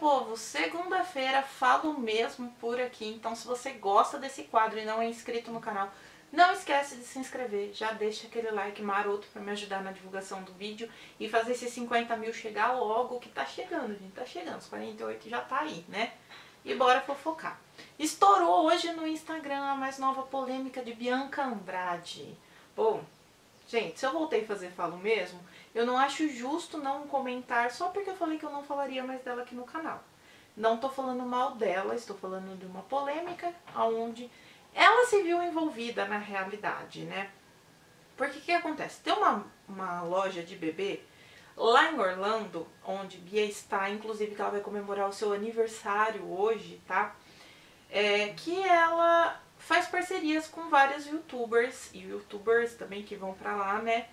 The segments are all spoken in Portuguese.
povo, segunda-feira falo mesmo por aqui, então se você gosta desse quadro e não é inscrito no canal, não esquece de se inscrever, já deixa aquele like maroto para me ajudar na divulgação do vídeo e fazer esses 50 mil chegar logo, que tá chegando, gente, tá chegando, os 48 já tá aí, né? E bora fofocar. Estourou hoje no Instagram a mais nova polêmica de Bianca Andrade. Bom, gente, se eu voltei a fazer falo mesmo, eu não acho justo não comentar só porque eu falei que eu não falaria mais dela aqui no canal. Não tô falando mal dela, estou falando de uma polêmica onde ela se viu envolvida na realidade, né? Porque o que acontece? Tem uma, uma loja de bebê lá em Orlando, onde Bia está, inclusive que ela vai comemorar o seu aniversário hoje, tá? É, que ela faz parcerias com vários youtubers e youtubers também que vão pra lá, né?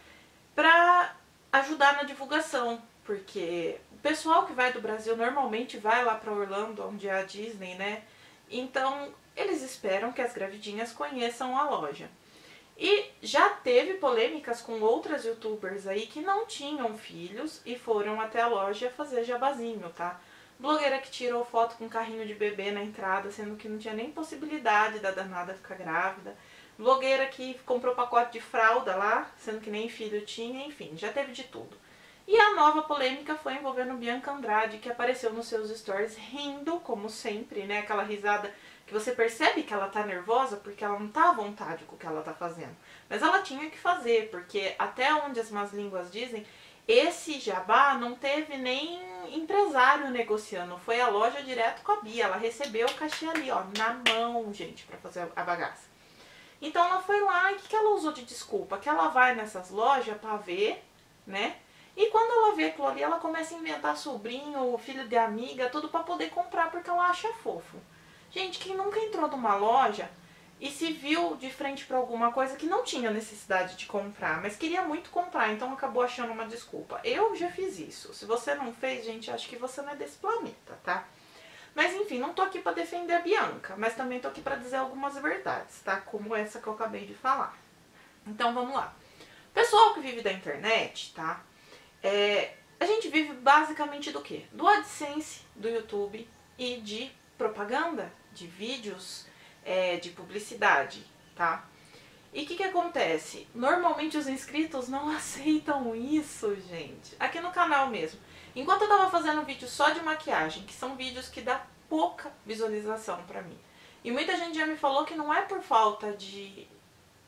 Pra ajudar na divulgação, porque o pessoal que vai do Brasil normalmente vai lá pra Orlando, onde é a Disney, né? Então, eles esperam que as gravidinhas conheçam a loja. E já teve polêmicas com outras youtubers aí que não tinham filhos e foram até a loja fazer jabazinho, tá? Blogueira que tirou foto com carrinho de bebê na entrada, sendo que não tinha nem possibilidade da danada ficar grávida. Blogueira que comprou pacote de fralda lá, sendo que nem filho tinha, enfim, já teve de tudo. E a nova polêmica foi envolvendo Bianca Andrade, que apareceu nos seus stories rindo, como sempre, né? Aquela risada que você percebe que ela tá nervosa porque ela não tá à vontade com o que ela tá fazendo. Mas ela tinha que fazer, porque até onde as más línguas dizem, esse jabá não teve nem empresário negociando, foi a loja direto com a Bia. Ela recebeu o cachê ali, ó, na mão, gente, para fazer a bagaça. Então ela foi lá e o que, que ela usou de desculpa? Que ela vai nessas lojas para ver, né? E quando ela vê aquilo ali, ela começa a inventar sobrinho, filho de amiga, tudo para poder comprar porque ela acha fofo. Gente, quem nunca entrou numa loja e se viu de frente para alguma coisa que não tinha necessidade de comprar, mas queria muito comprar, então acabou achando uma desculpa. Eu já fiz isso. Se você não fez, gente, acho que você não é desse planeta, tá? Mas enfim, não tô aqui para defender a Bianca, mas também tô aqui para dizer algumas verdades, tá? Como essa que eu acabei de falar. Então vamos lá. Pessoal que vive da internet, tá? É, a gente vive basicamente do quê? Do AdSense, do YouTube e de propaganda, de vídeos, é, de publicidade, tá? E o que, que acontece? Normalmente os inscritos não aceitam isso, gente. Aqui no canal mesmo. Enquanto eu tava fazendo vídeo só de maquiagem, que são vídeos que dá pouca visualização pra mim. E muita gente já me falou que não é por falta de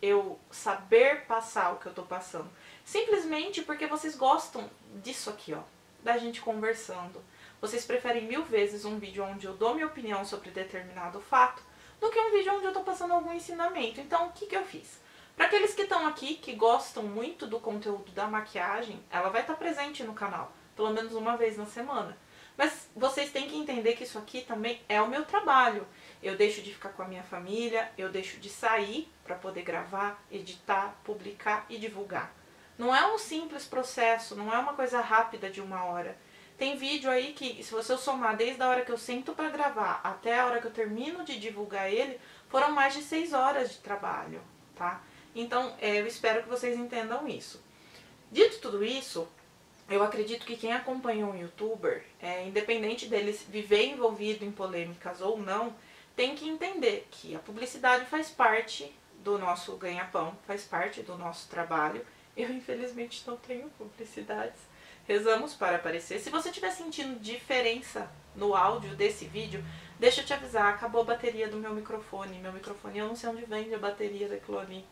eu saber passar o que eu tô passando. Simplesmente porque vocês gostam disso aqui, ó. Da gente conversando vocês preferem mil vezes um vídeo onde eu dou minha opinião sobre determinado fato do que um vídeo onde eu estou passando algum ensinamento. Então, o que, que eu fiz? Para aqueles que estão aqui, que gostam muito do conteúdo da maquiagem, ela vai estar tá presente no canal, pelo menos uma vez na semana. Mas vocês têm que entender que isso aqui também é o meu trabalho. Eu deixo de ficar com a minha família, eu deixo de sair para poder gravar, editar, publicar e divulgar. Não é um simples processo, não é uma coisa rápida de uma hora. Tem vídeo aí que, se você somar desde a hora que eu sento para gravar até a hora que eu termino de divulgar ele, foram mais de seis horas de trabalho, tá? Então, é, eu espero que vocês entendam isso. Dito tudo isso, eu acredito que quem acompanha um youtuber, é, independente dele viver envolvido em polêmicas ou não, tem que entender que a publicidade faz parte do nosso ganha-pão, faz parte do nosso trabalho. Eu, infelizmente, não tenho publicidades rezamos para aparecer. Se você estiver sentindo diferença no áudio desse vídeo, deixa eu te avisar, acabou a bateria do meu microfone. Meu microfone, eu não sei onde vende a bateria daquilo ali.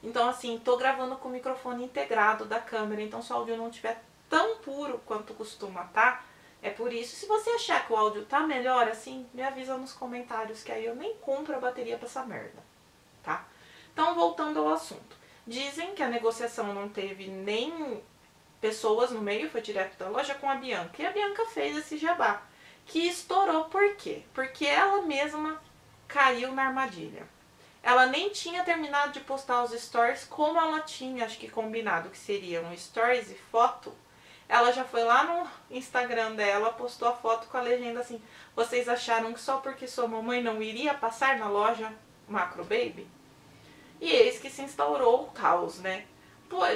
Então, assim, tô gravando com o microfone integrado da câmera, então se o áudio não estiver tão puro quanto costuma tá, é por isso. Se você achar que o áudio tá melhor, assim, me avisa nos comentários, que aí eu nem compro a bateria pra essa merda, tá? Então, voltando ao assunto. Dizem que a negociação não teve nem pessoas no meio, foi direto da loja com a Bianca. E a Bianca fez esse jabá, que estourou por quê? Porque ela mesma caiu na armadilha. Ela nem tinha terminado de postar os stories como ela tinha, acho que combinado, que seriam stories e foto. Ela já foi lá no Instagram dela, postou a foto com a legenda assim: Vocês acharam que só porque sua mamãe não iria passar na loja Macro Baby? E eis que se instaurou o caos, né?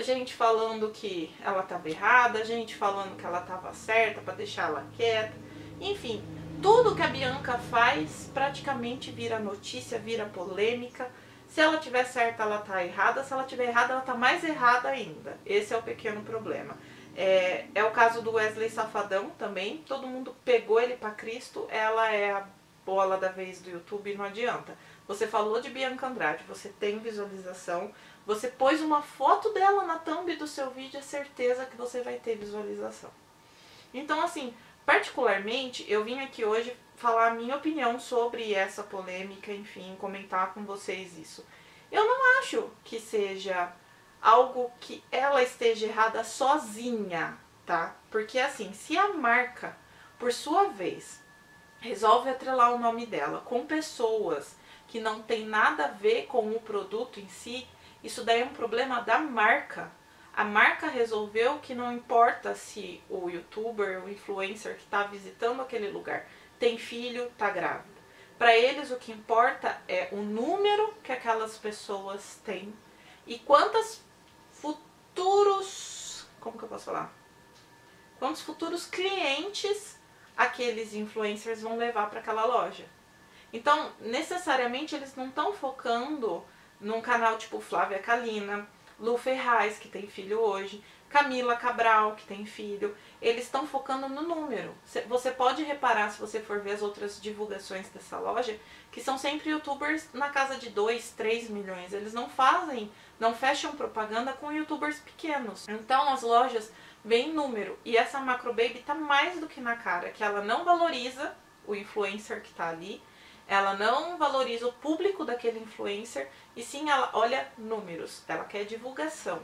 gente falando que ela estava errada, gente falando que ela estava certa para deixar ela quieta. Enfim, tudo que a Bianca faz praticamente vira notícia, vira polêmica. Se ela tiver certa, ela tá errada. Se ela tiver errada, ela tá mais errada ainda. Esse é o pequeno problema. É, é o caso do Wesley Safadão também. Todo mundo pegou ele para Cristo. Ela é a bola da vez do YouTube, não adianta. Você falou de Bianca Andrade, você tem visualização. Você pôs uma foto dela na thumb do seu vídeo, é certeza que você vai ter visualização. Então, assim, particularmente, eu vim aqui hoje falar a minha opinião sobre essa polêmica, enfim, comentar com vocês isso. Eu não acho que seja algo que ela esteja errada sozinha, tá? Porque assim, se a marca, por sua vez, resolve atrelar o nome dela com pessoas que não tem nada a ver com o produto em si, isso daí é um problema da marca. A marca resolveu que não importa se o youtuber, o influencer que está visitando aquele lugar tem filho, está grávida. Para eles o que importa é o número que aquelas pessoas têm e quantas futuros, como que eu posso falar? Quantos futuros clientes aqueles influencers vão levar para aquela loja. Então, necessariamente eles não estão focando num canal tipo Flávia Kalina, Lu Ferraz, que tem filho hoje, Camila Cabral, que tem filho, eles estão focando no número. Você pode reparar, se você for ver as outras divulgações dessa loja, que são sempre youtubers na casa de 2, 3 milhões. Eles não fazem, não fecham propaganda com youtubers pequenos. Então as lojas veem número. E essa Macro Baby tá mais do que na cara, que ela não valoriza o influencer que tá ali, ela não valoriza o público daquele influencer, e sim ela olha números, ela quer divulgação.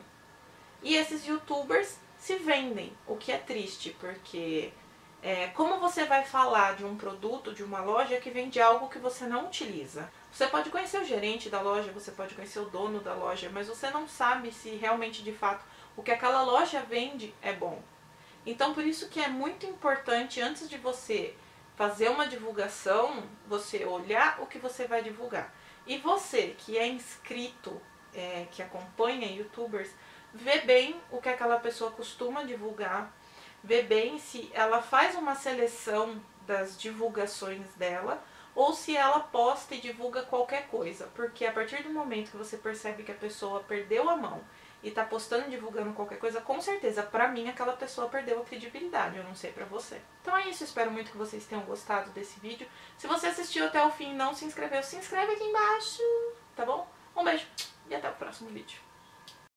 E esses youtubers se vendem, o que é triste, porque é, como você vai falar de um produto, de uma loja que vende algo que você não utiliza? Você pode conhecer o gerente da loja, você pode conhecer o dono da loja, mas você não sabe se realmente de fato o que aquela loja vende é bom. Então por isso que é muito importante antes de você fazer uma divulgação, você olhar o que você vai divulgar. E você que é inscrito, é, que acompanha youtubers, vê bem o que aquela pessoa costuma divulgar, vê bem se ela faz uma seleção das divulgações dela ou se ela posta e divulga qualquer coisa. Porque a partir do momento que você percebe que a pessoa perdeu a mão e tá postando, divulgando qualquer coisa, com certeza, pra mim, aquela pessoa perdeu a credibilidade, eu não sei pra você. Então é isso, espero muito que vocês tenham gostado desse vídeo. Se você assistiu até o fim e não se inscreveu, se inscreve aqui embaixo, tá bom? Um beijo e até o próximo vídeo.